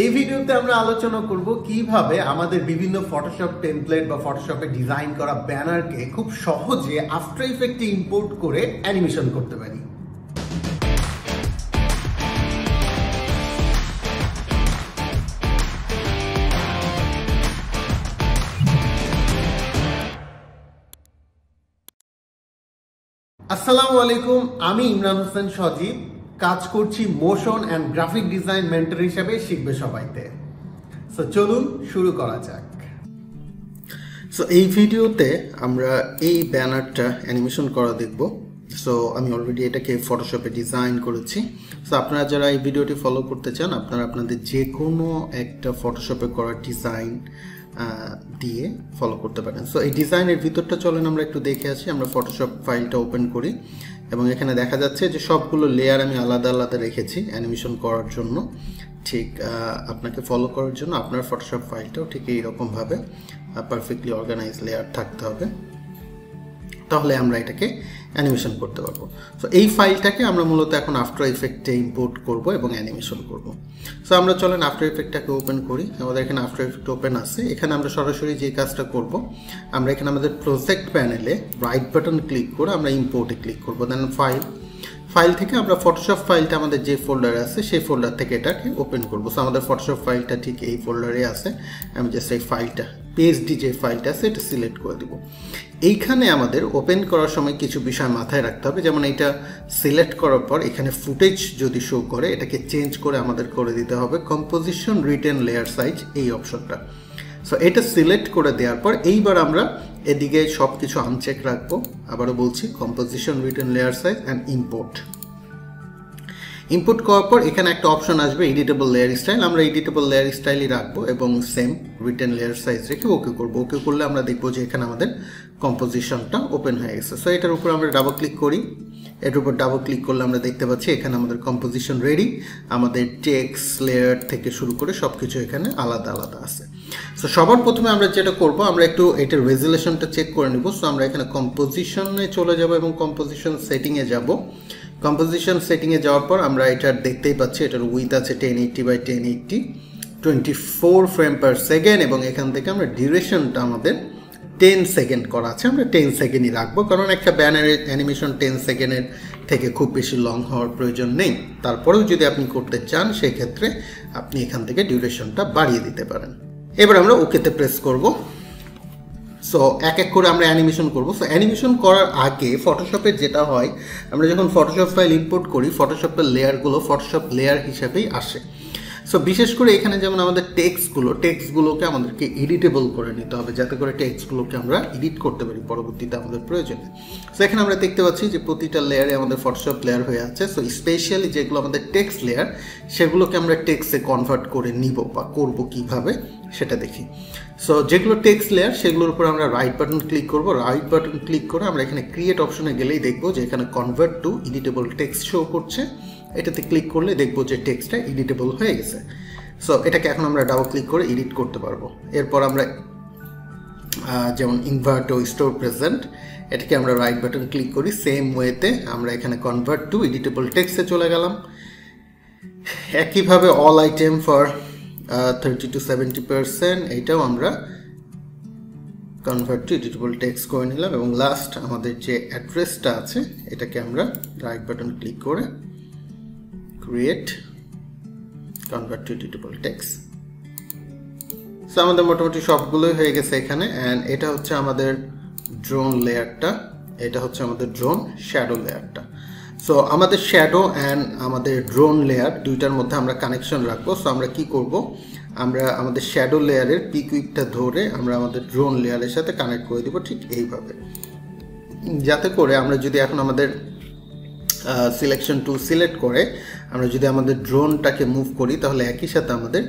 এই ভিডিওতে আমরা আলোচনা করব কীভাবে আমাদের বিভিন্ন ফটোশপ টেমপ্লেট বা ফটোশপে ডিজাইন করা ব্যানারকে খুব সহজে আফটার ইফেক্টে ইম্পোর্ট করে অ্যানিমেশন করতে পারি। আসসালামু আলাইকুম, আমি ইমরান হোসেন সজীব। কাজ করছি motion and graphic design mentor হিসেবে শিখবে সবাইতে সো চলুন শুরু করা যাক। সো এই ভিডিওতে আমরা এই ব্যানারটা অ্যানিমেশন করা দেখব। সো আমি অলরেডি এটাকে ফটোশপে ডিজাইন করেছি। সো আপনারা যারা এই ভিডিওটি ফলো করতে চান, আপনারা আপনাদের যে কোনো একটা ফটোশপে করা ডিজাইন দিয়ে ফলো করতে পারেন। সো এই ডিজাইনের ভিতরটা চলেন, আমরা একটু দেখে আসি। আমরা ফটোশপ ফাইলটা ওপেন করি। এবং এখানে দেখা যাচ্ছে যে সবগুলো লেয়ার আমি আলাদা আলাদা রেখেছি অ্যানিমেশন করার জন্য। ঠিক আপনাকে ফলো করার জন্য আপনার ফটোশপ ফাইলটাও ঠিক এইরকমভাবে পারফেক্টলি অর্গানাইজ লেয়ার থাকতে হবে। তাহলে আমরা এটাকে অ্যানিমেশন করতে পারব। সো এই ফাইলটাকে আমরা মূলত এখন আফটার ইফেক্টে ইম্পোর্ট করব এবং অ্যানিমেশন করব। সো আমরা চলেন আফটার ইফেক্টটাকে ওপেন করি। আমাদের এখানে আফটার ইফেক্ট ওপেন আছে। এখানে আমরা সরাসরি যে কাজটা করব, আমরা এখানে আমাদের প্রজেক্ট প্যানেলে রাইট বাটন ক্লিক করে আমরা ইম্পোর্টে ক্লিক করব। দেন ফাইল ফাইল থেকে আমরা ফটোশপ ফাইলটা আমাদের যে ফোল্ডারে আছে, সেই ফোল্ডার থেকে এটাকে ওপেন করব। সো আমাদের ফটোশপ ফাইলটা ঠিক এই ফোল্ডারে আছে। আমি জাস্ট এই ফাইলটা পিএইচডি যে ফাইলটা আছে এটা সিলেক্ট করে দেবো। এইখানে আমাদের ওপেন করার সময় কিছু বিষয় মাথায় রাখতে হবে। যেমন এটা সিলেক্ট করার পর এখানে ফুটেজ যদি শো করে, এটাকে চেঞ্জ করে আমাদের করে দিতে হবে কম্পোজিশন রিটেন লেয়ার সাইজ এই অপশনটা। সো এটা সিলেক্ট করে দেওয়ার পর এইবার আমরা এদিকে সব কিছু আনচেক রাখব। আবারও বলছি composition retain layer size and import import করার পর এখানে একটা অপশন আসবে এডিটেবল লেয়ার স্টাইল আমরা এডিটেবল লেয়ার স্টাইলই রাখব এবং সেম রিটার্ন লেয়ার সাইজ রেখে ওকে করব। ওকে করলে আমরা দেখব যে এখানে আমাদের কম্পোজিশনটা ওপেন হয়ে গেছে। সো এটার উপর আমরা ডাবল ক্লিক করি। এটার উপর ডাবল ক্লিক করলে আমরা দেখতে পাচ্ছি এখানে আমাদের কম্পোজিশন রেডি আমাদের টেক্স লেয়ার থেকে শুরু করে সব কিছু এখানে আলাদা আলাদা আছে। সো সবার প্রথমে আমরা যেটা করব, আমরা একটু এটার রেজুলেশনটা চেক করে নিব। সো আমরা এখানে কম্পোজিশনে চলে যাব এবং কম্পোজিশন সেটিংয়ে যাব। কম্পোজিশন সেটিংয়ে যাওয়ার পর আমরা এটার দেখতেই পাচ্ছি, এটার উইথ আছে ten eighty by ten eighty twenty four frame per second এবং এখান থেকে আমরা ডিউরেশনটা আমাদের টেন সেকেন্ড করা আছে। আমরা টেন সেকেন্ডই রাখব, কারণ একটা ব্যানারের অ্যানিমেশন টেন সেকেন্ডের থেকে খুব বেশি লং হওয়ার প্রয়োজন নেই। তারপরেও যদি আপনি করতে চান, সেক্ষেত্রে আপনি এখান থেকে ডিউরেশনটা বাড়িয়ে দিতে পারেন। এবার আমরা ওকেতে প্রেস করব। সো এক এক করে আমরা অ্যানিমেশন করব। সো অ্যানিমেশন করার আগে ফটোশপে যেটা হয়, আমরা যখন ফটোশপ ফাইল ইম্পোর্ট করি ফটোশপের লেয়ারগুলো ফটোশপ লেয়ার হিসাবেই আসে। সো বিশেষ করে এখানে যেমন আমাদের টেক্সটগুলো টেক্সটগুলোকে আমাদেরকে এডিটেবল করে নিতে হবে, যাতে করে টেক্সটগুলোকে আমরা এডিট করতে পারি, পরবর্তীতে আমাদের প্রয়োজনে। সো এখানে আমরা দেখতে পাচ্ছি যে প্রতিটা লেয়ারে আমাদের ফটোশপ লেয়ার হয়ে আছে। সো স্পেশালি যেগুলো আমাদের টেক্সট লেয়ার সেগুলোকে আমরা টেক্সে কনভার্ট করে নিব বা করব কীভাবে, সেটা দেখি। সো যেগুলো টেক্সট লেয়ার সেগুলোর উপর আমরা রাইট বাটন ক্লিক করব। রাইট বাটন ক্লিক করে আমরা এখানে ক্রিয়েট অপশনে গেলেই দেখব যে এখানে convert to editable text show করছে। এটাতে ক্লিক করলে দেখব যে টেক্সটটা এডিটেবল হয়ে গেছে। সো এটাকে এখন আমরা ডাবল ক্লিক করে এডিট করতে পারব। এরপর আমরা যেমন ইনভার্ট ও স্টোর প্রেজেন্ট এটাকে আমরা রাইট বাটন ক্লিক করি। সেম ওয়েতে আমরা এখানে কনভার্ট টু এডিটেবল টেক্সটে চলে গেলাম। একইভাবে all item for thirty two seventy percent এইটাও আমরা কনভার্ট টু এডিটেবল টেক্সট করে নিলাম। এবং লাস্ট আমাদের যে অ্যাড্রেসটা আছে, এটাকে আমরা রাইট বাটন ক্লিক করে create convert to editable text so আমাদের মোটামুটি সবগুলোই হয়ে গেছে এখানে অ্যান্ড এটা হচ্ছে আমাদের ড্রোন লেয়ারটা এটা হচ্ছে আমাদের ড্রোন শ্যাডো লেয়ারটা সো আমাদের শ্যাডো অ্যান্ড আমাদের ড্রোন লেয়ার দুইটার মধ্যে আমরা কানেকশন রাখব। সো আমরা কি করব? আমরা আমাদের শ্যাডো লেয়ারের পিকুইকটা ধরে আমরা আমাদের ড্রোন লেয়ারের সাথে কানেক্ট করে দিব ঠিক এইভাবে। যাতে করে আমরা যদি এখন আমাদের সিলেকশন টুল সিলেক্ট করে আমরা যদি আমাদের ড্রোনটাকে মুভ করি, তাহলে একই সাথে আমাদের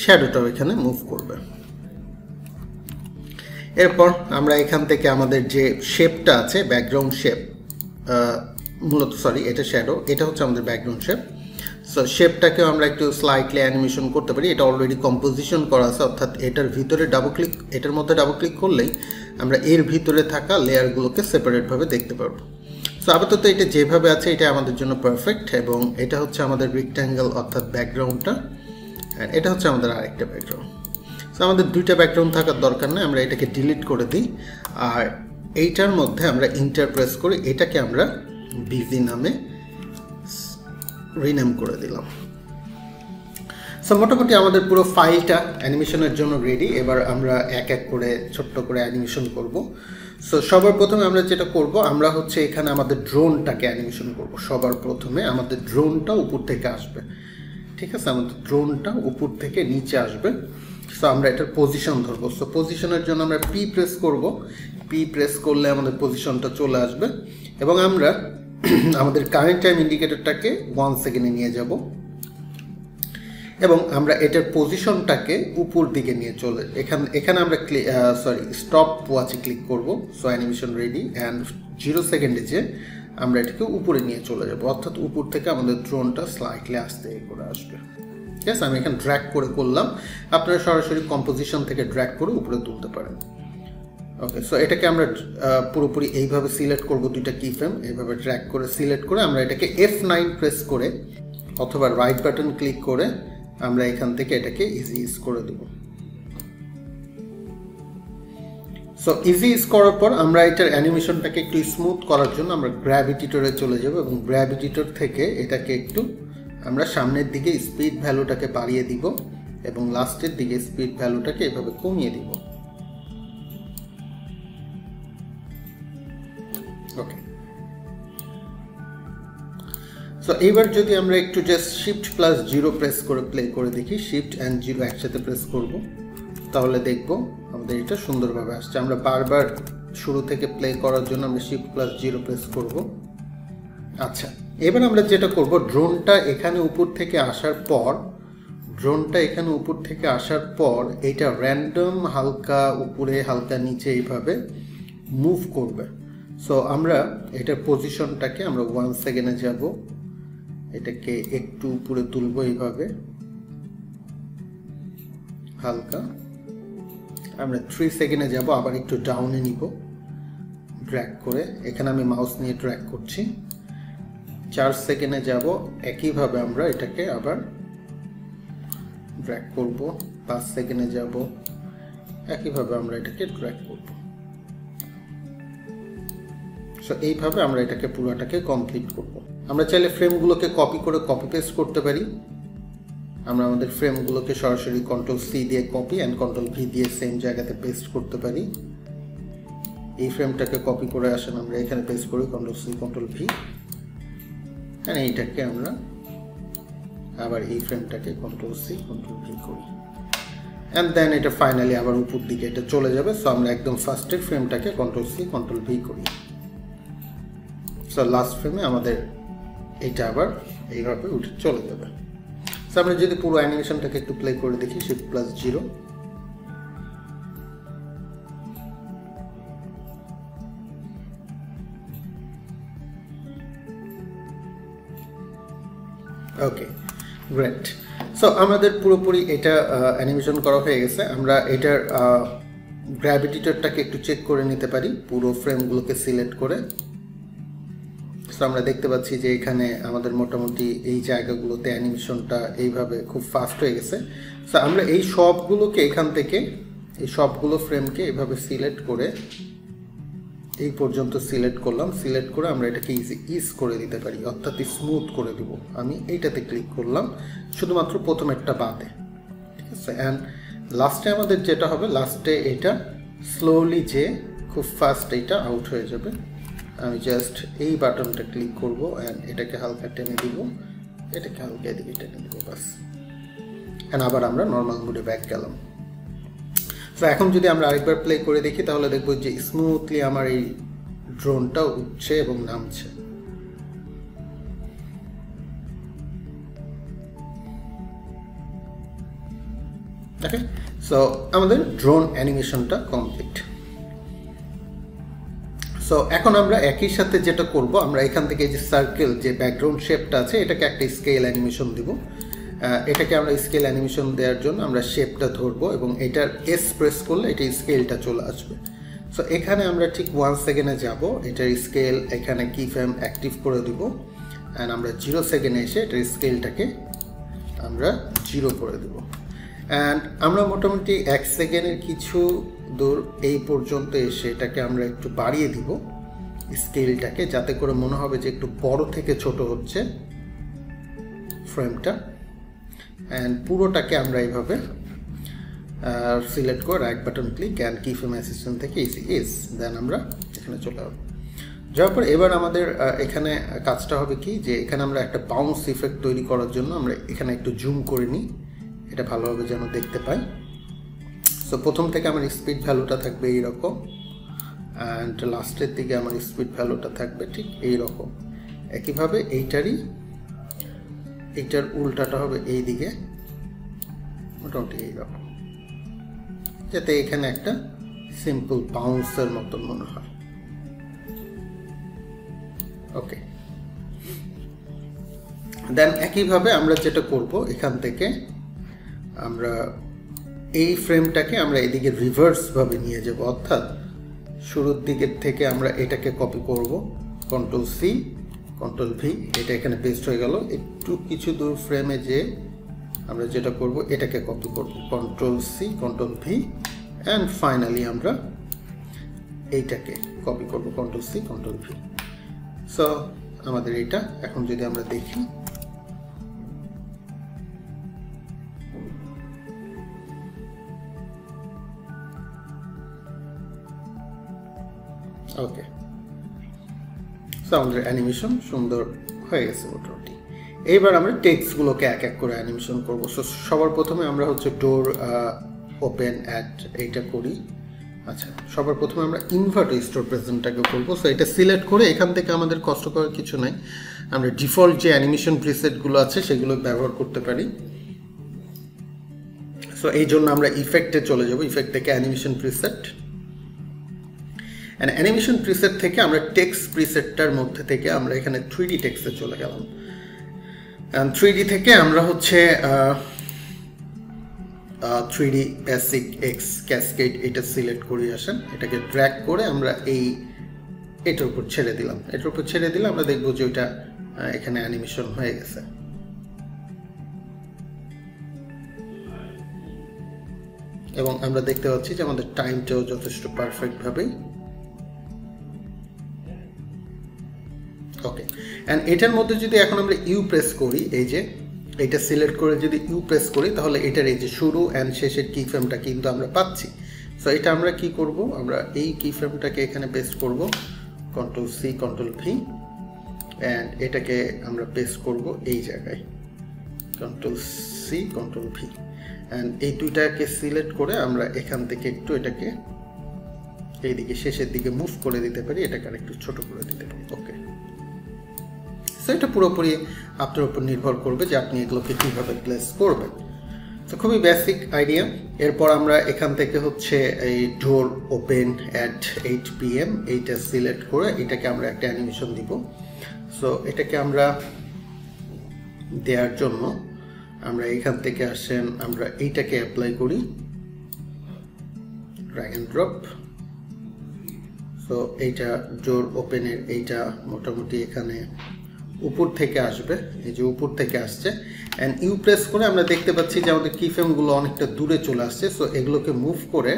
শ্যাডোটাও এখানে মুভ করবে। এরপর আমরা এখান থেকে আমাদের যে শেপটা আছে ব্যাকগ্রাউন্ড শেপ মূলত সরি এটা শ্যাডো এটা হচ্ছে আমাদের ব্যাকগ্রাউন্ড শেপ সো শেপটাকেও আমরা একটু স্লাইটলি অ্যানিমেশন করতে পারি, এটা অলরেডি কম্পোজিশন করা আছে, অর্থাৎ এটার ভিতরে ডাবল ক্লিক এটার মধ্যে ডাবল ক্লিক করলেই আমরা এর ভিতরে থাকা লেয়ারগুলোকে সেপারেটভাবে দেখতে পারব। সো আপাতত এটা যেভাবে আছে, এটা আমাদের জন্য পারফেক্ট এবং এটা হচ্ছে আমাদের রেক্ট্যাঙ্গেল অর্থাৎ ব্যাকগ্রাউন্ডটা অ্যান্ড এটা হচ্ছে আমাদের আরেকটা ব্যাকগ্রাউন্ড সো আমাদের দুইটা ব্যাকগ্রাউন্ড থাকার দরকার নেই, আমরা এটাকে ডিলিট করে দিই। আর এইটার মধ্যে আমরা ইন্টারপ্রেস করে এটাকে আমরা বিজি নামে রিনেম করে দিলাম। সো মোটামুটি আমাদের পুরো ফাইলটা অ্যানিমেশনের জন্য রেডি এবার আমরা এক এক করে ছোট্ট করে অ্যানিমেশন করব। সো সবার প্রথমে আমরা যেটা করব, আমরা হচ্ছে এখানে আমাদের ড্রোনটাকে অ্যানিমেশন করব। সবার প্রথমে আমাদের ড্রোনটা উপর থেকে আসবে। ঠিক আছে? আমাদের ড্রোনটা উপর থেকে নিচে আসবে। সো আমরা এটার পজিশন ধরবো। সো পজিশনের জন্য আমরা পি প্রেস করব। পি প্রেস করলে আমাদের পজিশনটা চলে আসবে। এবং আমরা আমাদের কারেন্ট টাইম ইন্ডিকেটরটাকে ওয়ান সেকেন্ডে নিয়ে যাব। এবং আমরা এটার পজিশনটাকে উপর দিকে নিয়ে চলে, এখান, এখানে আমরা সরি স্টপ ওয়াচে ক্লিক করব so animation ready and zero সেকেন্ডে যে আমরা এটাকে উপরে নিয়ে চলে যাব, অর্থাৎ উপর থেকে আমাদের ড্রোনটা স্লাইটলি আসতে এ করে আসবে। ঠিক আছে আমি এখানে ড্র্যাক করে করলাম, আপনারা সরাসরি কম্পোজিশন থেকে ড্র্যাক করে উপরে তুলতে পারেন। ওকে সো এটাকে আমরা পুরোপুরি এইভাবে সিলেক্ট করব দুইটা কি ফ্রেম এইভাবে ড্র্যাক করে সিলেক্ট করে আমরা এটাকে এফ নাইন প্রেস করে অথবা রাইট বাটন ক্লিক করে আমরা এখান থেকে এটাকে ইজি ইউজ করে দেব। সো ইজি ইউজ করার পর আমরা এটার অ্যানিমেশনটাকে একটু স্মুথ করার জন্য আমরা গ্র্যাভিটিটরে চলে যাব এবং গ্র্যাভিটিটর থেকে এটাকে একটু আমরা সামনের দিকে স্পিড ভ্যালুটাকে বাড়িয়ে দিব এবং লাস্টের দিকে স্পিড ভ্যালুটাকে এভাবে কমিয়ে দিব। ওকে সো এইবার যদি আমরা একটু just shift plus zero press করে প্লে করে দেখি শিফট অ্যান্ড জিরো একসাথে প্রেস করব, তাহলে দেখব আমাদের এটা সুন্দরভাবে আসছে। আমরা বারবার শুরু থেকে প্লে করার জন্য আমরা শিফট প্লাস জিরো প্রেস করব। আচ্ছা এবার আমরা যেটা করব ড্রোনটা এখানে উপর থেকে আসার পর ড্রোনটা এখানে উপর থেকে আসার পর এটা র্যান্ডম হালকা উপরে, হালকা নিচে এইভাবে মুভ করবে। সো আমরা এটার পজিশনটাকে আমরা ওয়ান সেকেন্ডে যাব। এটাকে একটু উপরে তুলবো এইভাবে। হালকা। আমরা থ্রি সেকেন্ডে যাব, আবার একটু ডাউনে নিব। ড্র্যাক করে। এখানে আমি মাউস নিয়ে ট্র্যাক করছি। চার সেকেন্ডে যাব। একইভাবে আমরা এটাকে আবার ড্র্যাক করব। পাঁচ সেকেন্ডে যাব। একইভাবে আমরা এটাকে ড্র্যাক করব। সো এইভাবে আমরা এটাকে পুরোটাকে কমপ্লিট করব। আমরা চাইলে ফ্রেমগুলোকে কপি করে কপি পেস্ট করতে পারি। আমরা আমাদের ফ্রেমগুলোকে সরাসরি কন্ট্রোল সি দিয়ে কপি অ্যান্ড কন্ট্রোল ভি দিয়ে সেম জায়গাতে পেস্ট করতে পারি। এই ফ্রেমটাকে কপি করে আসেন, আমরা এখানে পেস্ট করি কন্ট্রোল সি কন্ট্রোল ভি হ্যাঁ এইটাকে আমরা আবার এই ফ্রেমটাকে কন্ট্রোল সি কন্ট্রোল ভি করি। অ্যান্ড দেন এটা ফাইনালি আবার উপর দিকে এটা চলে যাবে সো আমরা একদম ফার্স্টের ফ্রেমটাকে কন্ট্রোল সি কন্ট্রোল ভি করি। সো লাস্ট ফ্রেমে আমাদের এইটা আবার এইভাবে উঠে চলে যাবে। আমরা যদি পুরো অ্যানিমেশনটাকে একটু প্লে করে দেখি shift plus zero okay great so আমাদের পুরোপুরি এটা অ্যানিমেশন করা হয়ে গেছে। আমরা এটার গ্র্যাভিটিটারটাকে একটু চেক করে নিতে পারি, পুরো ফ্রেমগুলোকে সিলেক্ট করে। সো আমরা দেখতে পাচ্ছি যে এখানে আমাদের মোটামুটি এই জায়গাগুলোতে অ্যানিমেশনটা এইভাবে খুব ফাস্ট হয়ে গেছে। সো আমরা এই সবগুলোকে এখান থেকে, এই সবগুলো ফ্রেমকে এভাবে সিলেক্ট করে এই পর্যন্ত সিলেক্ট করলাম। সিলেক্ট করে আমরা এটাকে ইজি ইজ করে দিতে পারি, অর্থাৎ স্মুথ করে দিব। আমি এইটাতে ক্লিক করলাম, শুধুমাত্র প্রথম একটা বাদে। ঠিক আছে? অ্যান্ড লাস্টে আমাদের যেটা হবে লাস্টে এটা স্লোলি যে খুব ফাস্ট এটা আউট হয়ে যাবে। আমি জাস্ট এই বাটনটা ক্লিক করব অ্যান্ড এটাকে হালকা টেনে দিব। এটাকে হালকা এদিকে টেনে দিব বাস অ্যান্ড আবার আমরা নর্মাল মোডে ব্যাক গেলাম। তো এখন যদি আমরা আরেকবার প্লে করে দেখি, তাহলে দেখব যে স্মুথলি আমার এই ড্রোনটা উঠছে এবং নামছে। ওকে সো আমাদের ড্রোন অ্যানিমেশনটা কমপ্লিট সো এখন আমরা একই সাথে যেটা করব, আমরা এখান থেকে যে সার্কেল যে ব্যাকগ্রাউন্ড শেপটা আছে, এটাকে একটা স্কেল অ্যানিমেশন দিব। এটাকে আমরা স্কেল অ্যানিমেশন দেওয়ার জন্য আমরা শেপটা ধরবো এবং এটার এস প্রেস করলে এটা স্কেলটা চলে আসবে। সো এখানে আমরা ঠিক ওয়ান সেকেন্ডে যাব, এটার স্কেল এখানে কি ফ্রেম অ্যাক্টিভ করে দিব। অ্যান্ড আমরা জিরো সেকেন্ডে এসে এটার স্কেলটাকে আমরা জিরো করে দেব। অ্যান্ড আমরা মোটামুটি এক সেকেন্ডের কিছু দূর এই পর্যন্ত এসে এটাকে আমরা একটু বাড়িয়ে দিব স্কেলটাকে, যাতে করে মনে হবে যে একটু বড় থেকে ছোট হচ্ছে ফ্রেমটা। অ্যান্ড পুরোটাকে আমরা এইভাবে সিলেক্ট করে right button click and key frame assistant থেকে ইসি ইস দেন আমরা এখানে চলে যাব। যাওয়ার পর এবার আমাদের এখানে কাজটা হবে কি, যে এখানে আমরা একটা বাউন্স ইফেক্ট তৈরি করার জন্য আমরা এখানে একটু জুম করে নিই। এটা ভালোভাবে যেন দেখতে পাই। সো প্রথম থেকে আমার স্পিড ভ্যালুটা থাকবে এইরকম অ্যান্ড লাস্টের দিকে আমার স্পিড ভ্যালুটা থাকবে ঠিক এই রকম একইভাবে এইটারই, এইটার উল্টাটা হবে এই দিকে মোটামুটি এইরকম। যাতে এখানে একটা সিম্পল বাউন্সের মতন মনে হয়। ওকে দেন একইভাবে আমরা যেটা করব এখান থেকে আমরা এই ফ্রেমটাকে আমরা এদিকে রিভার্সভাবে নিয়ে যাব। অর্থাৎ শুরুর দিকের থেকে আমরা এটাকে কপি করব। কন্ট্রোল সি কন্ট্রোল ভি এটা এখানে পেস্ট হয়ে গেল। একটু কিছু দূর ফ্রেমে যে আমরা যেটা করব, এটাকে কপি করব। Control C control V and finally আমরা এইটাকে কপি করব। Control C control V so আমাদের এটা, এখন যদি আমরা দেখি ওকে সো আমাদের অ্যানিমেশন সুন্দর হয়ে গেছে মোটামুটি। এইবার আমরা টেক্সটগুলোকে এক এক করে অ্যানিমেশন করব। সো সবার প্রথমে আমরা হচ্ছে ডোর ওপেন অ্যাট এইটা করি। আচ্ছা সবার প্রথমে আমরা ইনভার্ট স্টোর প্রেজেন্টটাকে করব সো এটা সিলেক্ট করে এখান থেকে আমাদের কষ্ট করার কিছু নাই। আমরা ডিফল্ট যে অ্যানিমেশন প্রিসেটগুলো আছে, সেগুলো ব্যবহার করতে পারি। সো এই জন্য আমরা ইফেক্টে চলে যাব। ইফেক্ট থেকে animation preset and animation preset থেকে আমরা টেক্সট প্রিসেটটার মধ্যে থেকে আমরা এখানে থ্রি ডি টেক্সটে চলে গেলাম। থ্রি ডি থেকে আমরা হচ্ছে three D basic X cascade এটা সিলেক্ট করে আসেন। এটাকে ড্র্যাক করে আমরা এই, এটার উপর ছেড়ে দিলাম। এটার উপর ছেড়ে দিলে আমরা দেখব যে ওইটা এখানে অ্যানিমেশন হয়ে গেছে। এবং আমরা দেখতে পাচ্ছি যে আমাদের টাইমটাও যথেষ্ট পারফেক্টভাবেই ওকে অ্যান্ড এটার মধ্যে যদি এখন আমরা ইউ প্রেস করি, এই যে, এটা সিলেক্ট করে যদি ইউ প্রেস করি, তাহলে এটার এই যে শুরু অ্যান্ড শেষের কি ফ্রেমটা কিন্তু আমরা পাচ্ছি। সো এটা আমরা কি করব? আমরা এই কি ফ্রেমটাকে এখানে পেস্ট করব। Control C control V and এটাকে আমরা পেস্ট করব এই জায়গায়। Control C control V and এই দুইটাকে সিলেক্ট করে আমরা এখান থেকে একটু এটাকে এইদিকে শেষের দিকে মুভ করে দিতে পারি। এটাকে আর একটু ছোট করে দিতে পারি। ওকে সো এটা পুরোপুরি আপনার উপর নির্ভর করবে যে আপনি এগুলোকে কীভাবে প্লেস করবেন। তো খুবই বেসিক আইডিয়া এরপর আমরা এখান থেকে হচ্ছে এই door open at eight P M এইটা সিলেক্ট করে এটাকে আমরা একটা অ্যানিমেশন দিব। সো এটাকে আমরা দেওয়ার জন্য আমরা এখান থেকে আসেন, আমরা এইটাকে অ্যাপ্লাই করি। ড্র্যাগ অ্যান্ড ড্রপ সো এইটা ডোর ওপেনের এইটা মোটামুটি এখানে উপর থেকে আসবে, এই যে উপর থেকে আসছে অ্যান্ড ইউ প্রেস করে আমরা দেখতে পাচ্ছি যে আমাদের কিফেমগুলো অনেকটা দূরে চলে আসছে সো এগুলোকে মুভ করে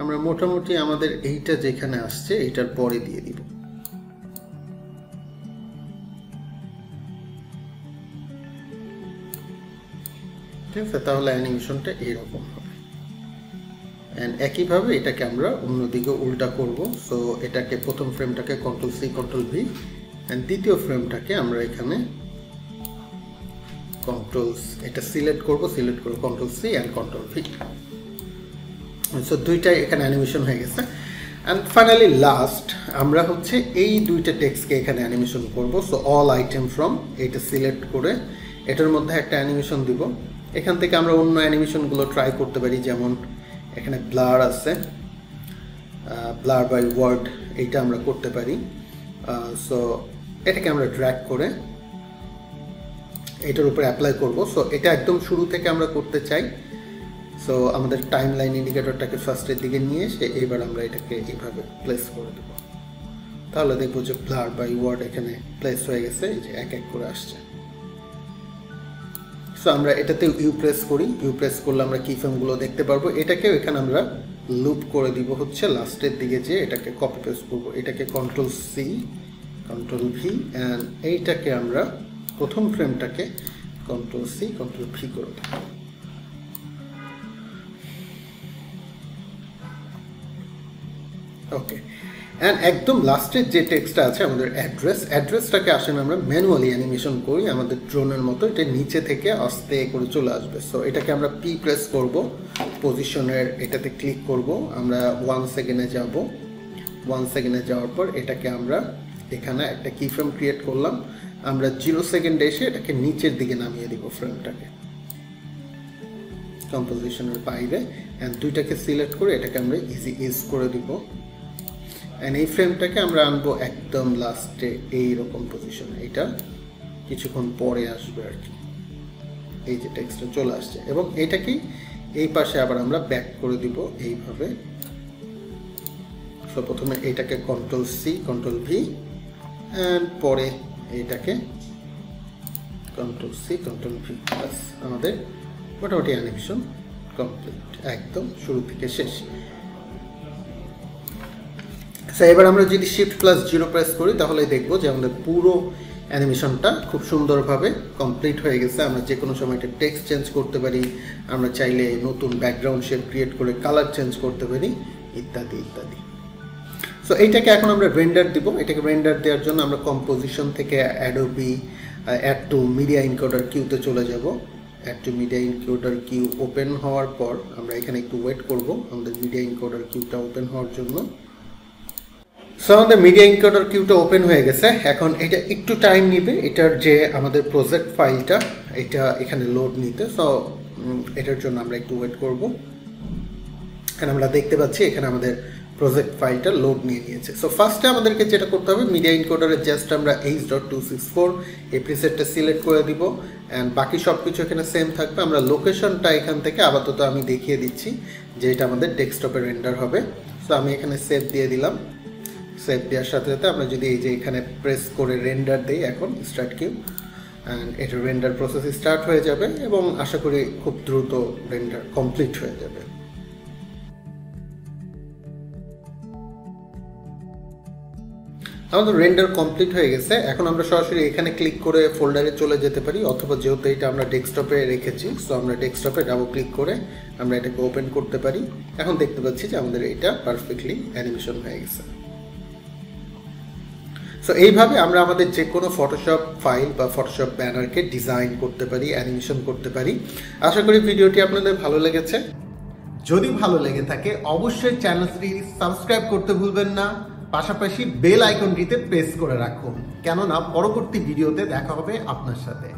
আমরা মোটামুটি আমাদের এইটা যেখানে আসছে, এইটার পরে দিয়ে দিব। ঠিক আছে, তাহলে অ্যানিমেশনটা এইরকম হবে। অ্যান্ড একইভাবে এটাকে আমরা অন্যদিকে উল্টা করব সো এটাকে প্রথম ফ্রেমটাকে কন্ট্রোল সি কন্ট্রোল ভি দ্বিতীয় ফ্রেমটাকে আমরা এখানে কন্ট্রোল এটা সিলেক্ট করব সিলেক্ট করব control C and control V so দুইটাই এখানে অ্যানিমেশন হয়ে গেছে। অ্যান্ড ফাইনালি লাস্ট আমরা হচ্ছে এই দুইটা টেক্সটকে এখানে অ্যানিমেশন করব। সো অল আইটেম ফ্রম এটা সিলেক্ট করে এটার মধ্যে একটা অ্যানিমেশন দিব। এখান থেকে আমরা অন্য অ্যানিমেশনগুলো ট্রাই করতে পারি, যেমন এখানে ব্লার আছে। ব্লার বাই ওয়ার্ড এইটা আমরা করতে পারি। সো এটাকে আমরা ড্র্যাক করে এটার উপরে অ্যাপ্লাই করব। সো এটা একদম শুরু থেকে আমরা করতে চাই। সো আমাদের টাইম লাইন ইন্ডিকেটরটাকে ফার্স্টের দিকে নিয়ে এসে এবার আমরা এটাকে এইভাবে প্লেস করে দেব। তাহলে দেখব যে ব্লার বাই ওয়ার্ড এখানে প্লেস হয়ে গেছে, এই যে এক এক করে আসছে। সো আমরা এটাতে ইউ প্রেস করি। ইউ প্রেস করলে আমরা কি ফ্রেমগুলো দেখতে পারব। এটাকে এখানে আমরা লুপ করে দিব হচ্ছে লাস্টের দিকে যে এটাকে কপি পেস্ট করব। এটাকে control C control V and এইটাকে আমরা প্রথম ফ্রেমটাকে কন্ট্রোল সি কন্ট্রোল ভি করে দেব। ওকে অ্যান্ড একদম লাস্টের যে টেক্সটটা আছে, আমাদের অ্যাড্রেস অ্যাড্রেসটাকে আসলে আমরা ম্যানুয়ালি অ্যানিমেশন করি, আমাদের ড্রোনের মতো, এটা নিচে থেকে আস্তে করে চলে আসবে। সো এটাকে আমরা পি প্রেস করব পজিশনের এটাতে ক্লিক করব, আমরা ওয়ান সেকেন্ডে যাব। ওয়ান সেকেন্ডে যাওয়ার পর এটাকে আমরা এখানে একটা কি ফ্রেম ক্রিয়েট করলাম, আমরা জিরো সেকেন্ডে এসে এটাকে নিচের দিকে নামিয়ে দিব ফ্রেমটাকে কম্পোজিশনের বাইরে অ্যান্ড দুইটাকে সিলেক্ট করে এটাকে আমরা ইজি ইজ করে দিব। অ্যান্ড এই ফ্রেমটাকে আমরা আনব একদম লাস্টে এইরকম পজিশনে এটা কিছুক্ষণ পরে আসবে আর কি। এই যে টেক্সটটা চলে আসছে। এবং এটাকেই এই পাশে আবার আমরা ব্যাক করে দিব এইভাবে। সো প্রথমে এইটাকে control C control V and পরে এইটাকে control C control V plus আমাদের মোটামুটি অ্যানিমেশন কমপ্লিট একদম শুরু থেকে শেষ। আচ্ছা এবার আমরা যদি শিফট প্লাস জিরো প্রেস করি, তাহলে দেখব যে আমাদের পুরো অ্যানিমেশনটা খুব সুন্দরভাবে কমপ্লিট হয়ে গেছে। আমরা যে কোনো সময় এটা টেক্সট চেঞ্জ করতে পারি, আমরা চাইলে নতুন ব্যাকগ্রাউন্ড শেপ ক্রিয়েট করে কালার চেঞ্জ করতে পারি, ইত্যাদি ইত্যাদি। সো এইটাকে এখন আমরা রেন্ডার দিব। এটাকে রেন্ডার দেওয়ার জন্য আমরা কম্পোজিশন থেকে Adobe add to media encoder কিউতে চলে যাব। Add to media encoder queue open হওয়ার পর আমরা এখানে একটু ওয়েট করব আমাদের মিডিয়া ইনকোডার কিউটা ওপেন হওয়ার জন্য। সো আমাদের মিডিয়া ইনকোডার কিউটা ওপেন হয়ে গেছে। এখন এটা একটু টাইম নিবে। এটার যে আমাদের প্রজেক্ট ফাইলটা এটা এখানে লোড নিতে। সো এটার জন্য আমরা একটু ওয়েট করব। এখানে আমরা দেখতে পাচ্ছি, এখানে আমাদের প্রজেক্ট ফাইলটা লোড নিয়ে নিয়েছে। সো ফার্স্টে আমাদেরকে যেটা করতে হবে মিডিয়া ইনকোডারে জাস্ট আমরা H dot two six four এই সিলেক্ট করে দিব। অ্যান্ড বাকি সব কিছু এখানে সেম থাকবে। আমরা লোকেশনটা এখান থেকে আপাতত আমি দেখিয়ে দিচ্ছি যে এটা আমাদের ডেস্কটপে রেন্ডার হবে। সো আমি এখানে সেভ দিয়ে দিলাম। সেভ দেওয়ার সাথে সাথে আমরা যদি এই যে এখানে প্রেস করে রেন্ডার দিই এখন স্টার্ট কিউ অ্যান্ড এটা রেন্ডার প্রসেস স্টার্ট হয়ে যাবে এবং আশা করি খুব দ্রুত রেন্ডার কমপ্লিট হয়ে যাবে। আমাদের রেন্ডার কমপ্লিট হয়ে গেছে। এখন আমরা সরাসরি এখানে ক্লিক করে ফোল্ডারে চলে যেতে পারি, অথবা যেহেতু এটা আমরা ডেস্কটপে রেখেছি সো আমরা ডেস্কটপে ডাবল ক্লিক করে আমরা এটাকে ওপেন করতে পারি। এখন দেখতে পাচ্ছি যে আমাদের এটা পারফেক্টলি অ্যানিমেশন হয়ে গেছে। সো এইভাবে আমরা আমাদের যে কোনো ফটোশপ ফাইল বা ফটোশপ ব্যানারকে ডিজাইন করতে পারি অ্যানিমেশন করতে পারি। আশা করি ভিডিওটি আপনাদের ভালো লেগেছে। যদি ভালো লেগে থাকে, অবশ্যই চ্যানেলটি সাবস্ক্রাইব করতে ভুলবেন না। পাশাপাশি বেল আইকনটিতে প্রেস করে রাখুন। কেননা, পরবর্তী ভিডিওতে দেখা হবে আপনার সাথে।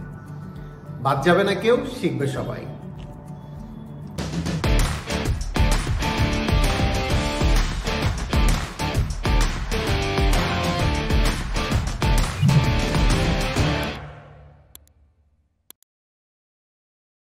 বাদ যাবে না কেউ, শিখবে সবাই।